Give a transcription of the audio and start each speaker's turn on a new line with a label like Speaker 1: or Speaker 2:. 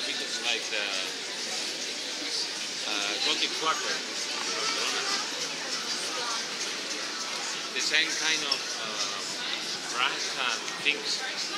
Speaker 1: a bit like the uh, Gothic Quarter in Barcelona. The same kind of uh, brass and things.